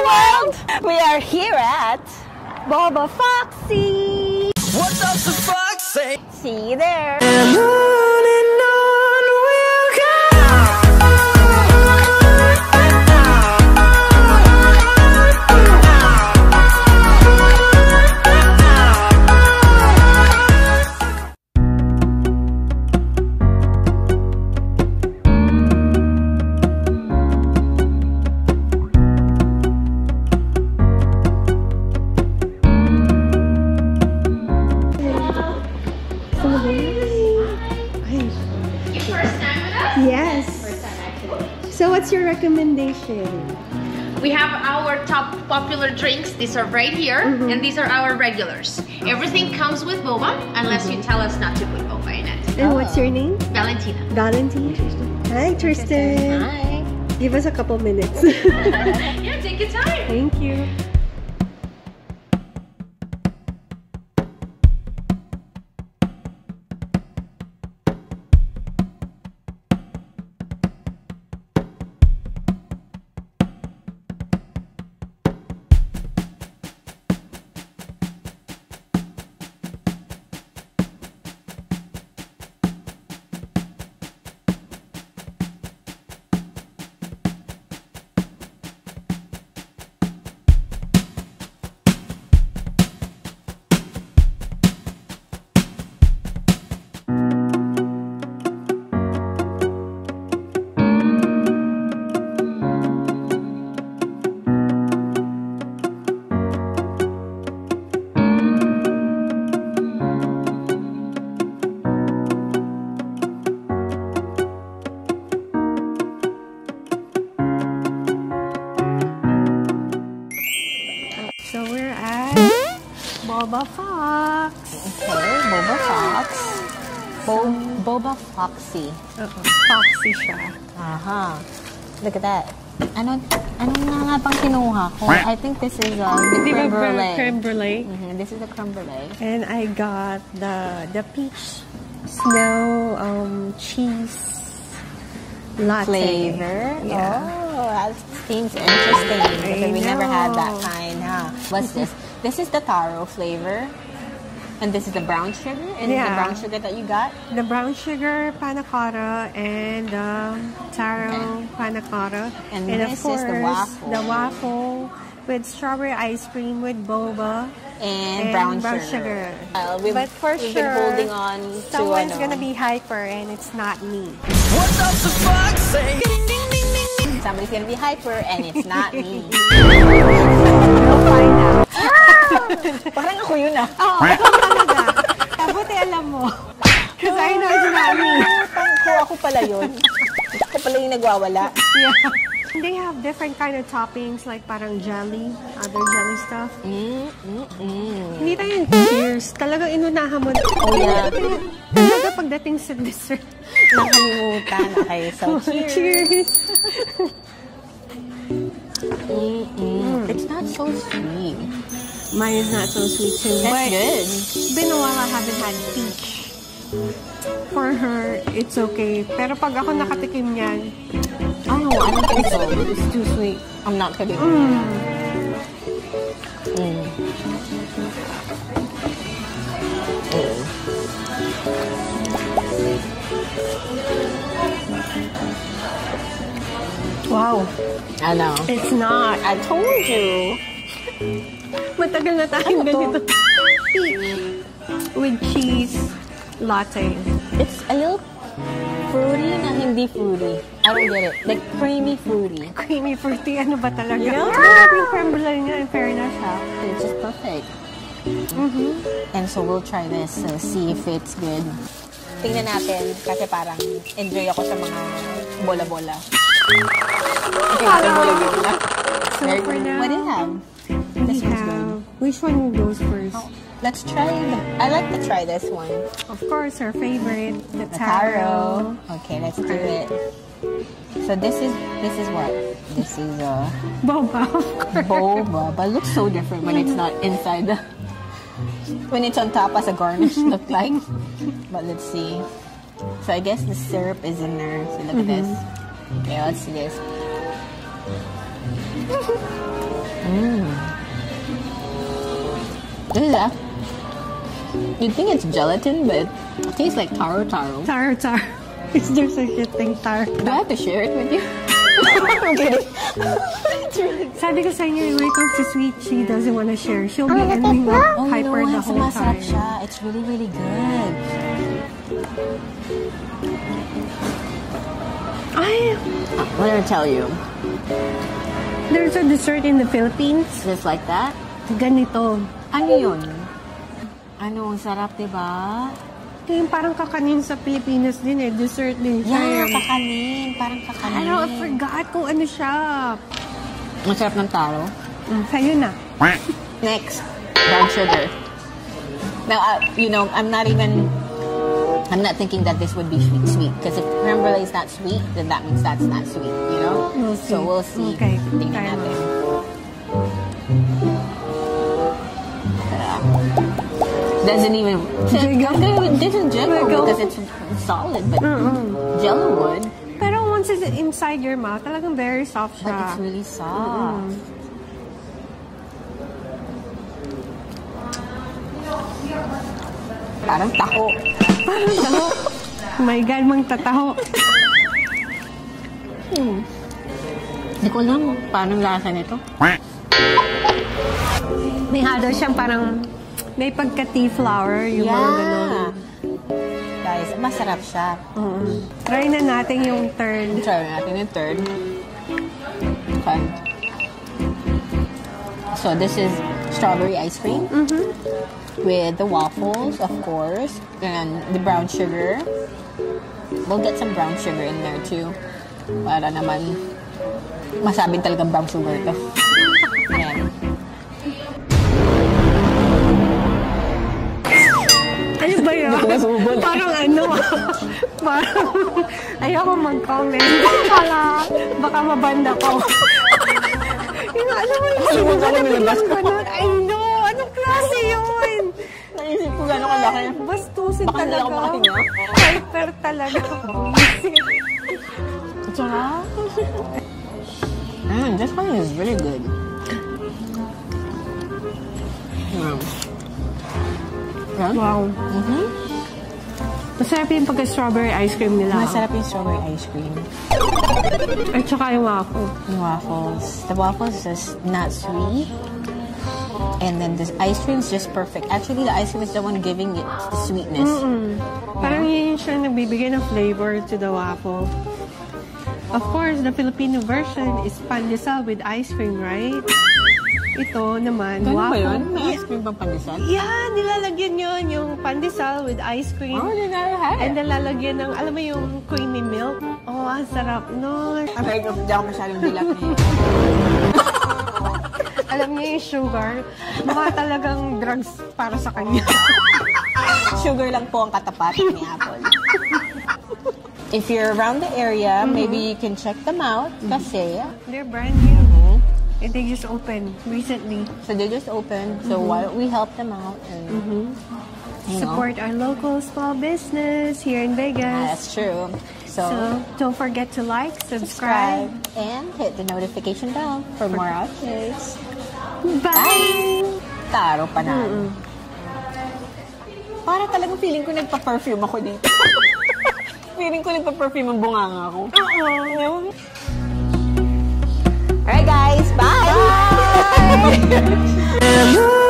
world! We are here at Boba Foxy! What's up to fuck's sake? See you there! And what's your recommendation? We have our top popular drinks. These are right here, mm-hmm. and these are our regulars. Everything comes with boba, unless you mm-hmm. tell us not to put boba in it. And what's your name? Valentina. Valentine. Hi, Tristan. Hi! Give us a couple minutes. Yeah, take your time. Thank you. Boba Fox. Okay, Boba Fox. Bo Boba Foxy. Oo, Foxy siya. Aha. Look at that. Ano, ano nga nga bang kinuha ko? I think this is a Di ba creme brulee. creme brulee? Mhm, This is a creme brulee. And I got the the peach snow um, cheese latte. Flavor. Yeah. Oh, that seems interesting. Because we never had that know. kind, huh? What's this? This is the taro flavor. And this is the brown sugar? And the brown sugar that you got? The brown sugar panna cotta and um, taro panna cotta. And of this is course, the waffle. the waffle with strawberry ice cream with boba. And, And brown, brown sugar. sugar. Uh, we've, But for we've sure, been holding on to Someone's ano, gonna be hyper and it's not me. What's up to fuck's sake? Somebody's gonna be hyper and it's not me. We'll find out. Parang ako yun ah. Oo, talaga. Kabuti alam mo. Because I know it's not me. Ko ako pala yun. Ako pala yung nagwawala. Yeah. They have different kind of toppings like parang jelly, other jelly stuff. Mm, mm, mm. Hindi tayo yung cheers. Talagang inunahan mo. Oh, yeah. Talaga pagdating sa dessert. Nakalimutan. Okay, so cheers. cheers. Mm-mm. It's not so sweet. Mine is not so sweet too. That's but good. It's been a while I haven't had peach. For her, it's okay. Pero pag ako nakatikim niyan, Oh, I don't think so. it's too sweet. I'm not kidding. Mm. Mm. Wow. I know. It's not. I told you. Matagal na tayong Ano to? ganito. With cheese latte. It's a little fruity na hindi fruity. I don't get it. Like creamy fruity. Creamy fruity. Ano ba talaga? You know? Grabe yung creme brulee niya. In fairness, ha? It's just perfect. Mm-hmm. And so we'll try this to see if it's good. Tingnan natin kasi parang enjoy ako sa mga bola-bola. Okay, bola-bola. So for now, What do you have? Which one goes first? Let's try the, I like to try this one. Of course, our favorite, the The taro. taro. Okay, let's do it. So this is this is what? This is uh Boba, boba, but it looks so different when it's not inside the when it's on top as a garnish look like. But let's see. So I guess the syrup is in there. So look at this. Okay, let's see this. What is that? You'd think it's gelatin, but it tastes like taro taro. Tar, tar. Is there such a thing, tar? Do I have to share it with you? I'm kidding. it's really good. Sabi ko sa inyo, when it comes to sweet, she doesn't want to share. She'll be oh, ending up Oh, you know hyper the whole time. siya. It's really, really good. Ay, What did I tell you? there's a dessert in the Philippines. Just like that? Ganito. Ano yun? Ano, ang sarap, diba? Yung parang kakanin sa Pilipinas din eh. Dessert din siya. Yeah, eh. kakanin. Parang kakanin. Ano, I forgot kung ano siya. Ang sarap ng taro. Mm, sa'yo na. Next, brown sugar. Now, uh, you know, I'm not even, I'm not thinking that this would be sweet, sweet. Because if brulee is not sweet, then that means that's not sweet, you know? We'll see. So we'll see. Okay, Tingnan natin. Doesn't even, it doesn't jello Jiggle. because it's solid, but jello would. Pero once it's inside your mouth, talagang very soft But siya. it's really soft. Parang taho. Oh my God, mang tataho. Hindi ko alam paano lasa nito. May halo siyang parang, may pagka-tea flour, yung mga ganun. Guys, masarap siya. Mm. Try na natin yung third. Try natin yung third. Okay. So this is strawberry ice cream with the waffles, of course, and the brown sugar. We'll get some brown sugar in there too. Para naman masabing talagang brown sugar to. Ayan. Parang, ayoko mag-comment. Kala, baka mabanda ko. yung alam mo yung Alam mo, baka nilabas ko. I know, anong klase yun? Naisip ko gano'ng kalaki. Bastusin Baka talaga. ako makahinga. Hyper talaga. Sarap. Mm, this one is really good. Mm. Yeah. wow. Mm-hmm. Masarap yung pagka-strawberry ice cream nila. Masarap yung strawberry ice cream. At saka yung waffle. Yung waffles. The waffles is not sweet. And then this ice cream is just perfect. Actually, the ice cream is the one giving it the sweetness. Parang yun siya nagbibigay ng flavor to the waffle. Of course, the Filipino version is pandesal with ice cream, right? Ito naman, Ganun ba waffle. yun? May ice cream bang pandesal? Yeah, nilalagyan yun yung pandesal with ice cream. Oh, had And it. then lalagyan ng, alam mo yung creamy milk? Oh, ang sarap nun. Okay, hindi ako masyadong dilap na yun. Alam niyo yung sugar, mukha talagang drugs para sa kanya. Sugar lang po ang katapat ni Apple. If you're around the area, maybe you can check them out kasi They're brand new. They just opened recently. so they just opened. So mm-hmm. why don't we help them out and mm-hmm. you know, Support our local small business here in Vegas. that's true. So, So don't forget to like, subscribe subscribe. and hit the notification bell for more updates. Bye! Bye! Taro pa na. Para talagang feeling ko nagpa-perfume ako dito. feeling ko nagpa-perfume ang bunganga ko. Oo. Alright guys, bye. bye.